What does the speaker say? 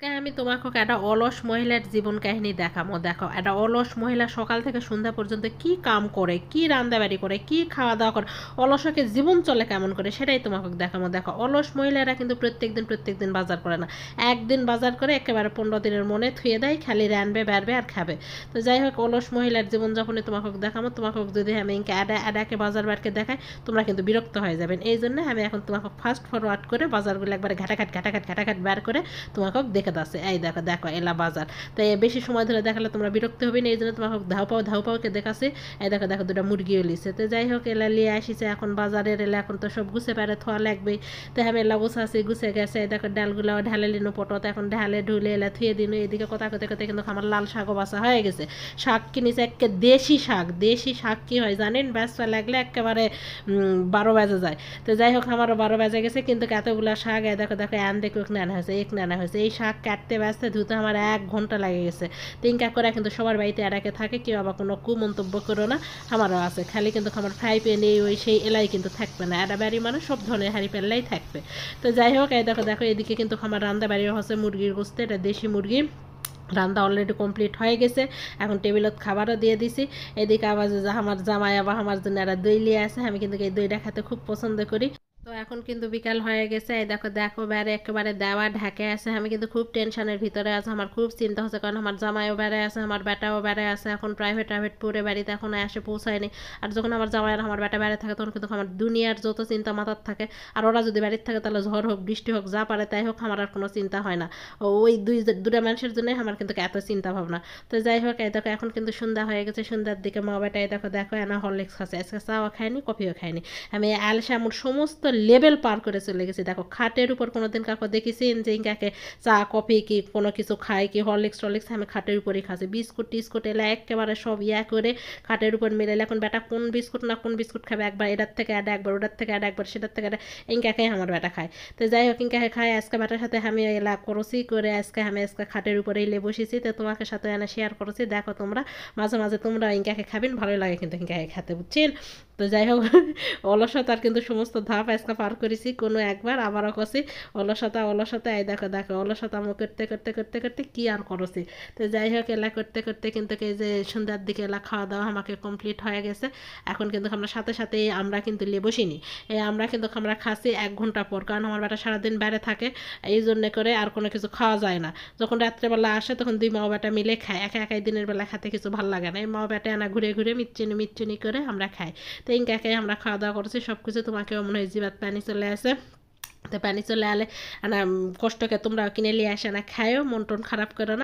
আমি তোমাকে একটা অলস মহিলার জীবন কাহিনী দেখামো দেখো, একটা অলস মহিলা সকাল থেকে সন্ধ্যা পর্যন্ত কি কাম করে, কি রান্দাবাড়ি করে, কি খাওয়া দাওয়া করে, অলসকে জীবন চলে কেমন করে, সেটাই তোমাকে দেখামো দেখো, অলস মহিলারা কিন্তু প্রত্যেক দিন প্রত্যেক দিন বাজার করে না। একদিন বাজার করে একেবারে পনেরো দিনের মনে থুয়ে দেয়, খালি রানবে বেরবে আর খাবে। তো যাই হোক, অলস মহিলার জীবন যখনই তোমাকে দেখামো তোমাকে যদি আমি অ্যাডা অ্যাডাকে বাজার বারকে দেখাই, তোমরা কিন্তু বিরক্ত হয়ে যাবেন এই জন্য আমি এখন তোমাকে ফাস্ট ফরওয়ার্ড করে বাজারগুলো একবারে ঘাটাঘাট ঘাটাঘাট ঘাটাঘাট বের করে তোমাকে দেখে দাসে এই দেখো দেখো, এলা বাজার। তো এই বেশি সময় ধরে দেখালে তোমরা বিরক্ত হবে না, এই জন্য তোমাকে ধাও পাও, ধাও পাওকে দেখাছে এই দেখো দেখো, দুটা মুরগিও লিছে তো যাই হোক, এলা লিয়ে আসিছে। এখন বাজারের এলা, এখন তো সব গুছে পারে, থোয়া লাগবে। তো আমি এলা গুছাছি গুছে গেছে। এই দেখো, ডালগুলো ঢালে লিনো পটত এখন ঢালে, ঢুলে এলা থুয়ে দিন এদিকে কথা কথা কথা কিন্তু আমার লাল শাকও বাসা হয়ে গেছে। শাক কিনেছে একে দেশি শাক। দেশি শাক কি হয় জানেন? ব্যস্ত লাগলে একেবারে বারো বাজে যায়। তো যাই হোক, আমারও বারো বাজে গেছে, কিন্তু এতগুলো শাক, এই দেখো দেখো এন দেখো এক নানা হয়েছে, এক নানা হয়েছে। এই শাক কাটতে ব্যস্ত, ধুতে আমার এক ঘণ্টা লাগে গেছে। তিনকা করে কিন্তু সবার বাড়িতে এরাকে থাকে, কেউ আবার কোনো কুমন্তব্য করো না, আমারও আছে। খালি কিন্তু আমার ফ্রাই প্যান এই ওই সেই এলাই কিন্তু থাকবে না। এরা বাড়ি মানে সব ধরনের হাঁড়ি প্যানলাই থাকবে। তো যাই হোক, এই দেখো দেখো, এদিকে কিন্তু আমার রান্না বাড়ি হচ্ছে মুরগির গোস্তে, এটা দেশি মুরগি। রান্না অলরেডি কমপ্লিট হয়ে গেছে। এখন টেবিলত খাবারও দিয়ে দিছি। এদিকে আবার আমার জামাই আবার আমার জন্য এরা দই লিয়ে আছে আমি কিন্তু এই দইটা খেতে খুব পছন্দ করি। তো এখন কিন্তু বিকাল হয়ে গেছে। এই দেখো দেখো, বেড়ে একেবারে দেওয়া ঢাকে আছে। আমি কিন্তু খুব টেনশনের ভিতরে আছে। আমার খুব চিন্তা হচ্ছে, কারণ আমার জামাইও বেড়ে আছে, আমার বেটাও বেড়ে আছে। এখন প্রাইভেট প্রাইভেট পড়ে বাড়িতে এখন এসে পৌঁছায়নি। আর যখন আমার জামাই আর আমার বেটা বেড়ে থাকে, তখন কিন্তু আমার দুনিয়ার যত চিন্তা মাথার থাকে, আর ওরা যদি বাড়িতে থাকে, তাহলে ঝড় হোক, বৃষ্টি হোক, যা পারে তাই হোক, আমার আর কোনো চিন্তা হয় না। ওই দুই দুটা মানুষের জন্যই আমার কিন্তু এত চিন্তা ভাবনা। তো যাই হোক, এই দেখো, এখন কিন্তু সন্ধ্যা হয়ে গেছে। সন্ধ্যার দিকে মা বেটা, এই দেখো দেখো, এনা হরলিক্স খাচ্ছে। আজকে চাও খায়নি, কফিও খায়নি। আমি আলসা আমার সমস্ত লেভেল পার করে চলে গেছি। দেখো, খাটের উপর কোনো কোনোদিন কাকো দেখেছেন যে কাকে চা, কফি কি কোনো কিছু খায় কি হরলিক্স টরলিক্স, আমি খাটের উপরেই খাচ্ছি। বিস্কুট টিস্কুট এলে একেবারে সব ইয়া করে খাটের উপর মেলে এখন বেটা কোন বিস্কুট না কোন বিস্কুট খাবে? একবার এটার থেকে আডা একবার ওটার থেকে আডা একবার সেটার থেকে আডা ইনকাকে আমার বেটা খায়। তো যাই হোক, ইনকাকে খায়। আজকে বেটার সাথে আমি এলা করছি করে আজকে আমি আজকে খাটের উপরে এলে বসেছি তো তোমাকে সাথে এনে শেয়ার করেছি। দেখো তোমরা, মাঝে মাঝে তোমরা ইনকাকে খাবেন ভালো লাগে কিন্তু ইনকাকে খেতে, বুঝছেন? তো যাই হোক অলসতার কিন্তু সমস্ত ধাপ আজকে পার করেছি, কোনো একবার আবারও কছি অলসতা অলসতা, এই দেখো দেখো, অলসতা আমি করতে করতে করতে করতে কি আর করছি? তো যাই হোক, এলা করতে করতে কিন্তু এই যে সন্ধ্যার দিকে এলা খাওয়া দাওয়া আমাকে কমপ্লিট হয়ে গেছে। এখন কিন্তু আমরা সাথে সাথে আমরা কিন্তু লে বসিনি আমরা কিন্তু আমরা খাসি এক ঘণ্টা পর, কারণ আমার বেটা সারাদিন বাইরে থাকে, এই জন্যে করে আর কোনো কিছু খাওয়া যায় না। যখন রাত্রেবেলা আসে তখন দুই মা বেটা মিলে খায়, একা, একাই দিনের বেলা খেতে কিছু ভালো লাগে না। এই মা বেটা আনা ঘুরে ঘুরে মিচ্চুনি মিচ্চুনি করে আমরা খাই। তো ইনকাকে আমরা খাওয়া দাওয়া করছি সব কিছু তোমাকেও মনে হয় জিবাত পানি চলে আসে। তো পানি চলে আলে কষ্টকে তোমরা কিনে নিয়ে আসে না খায়ও মন টন খারাপ করো না।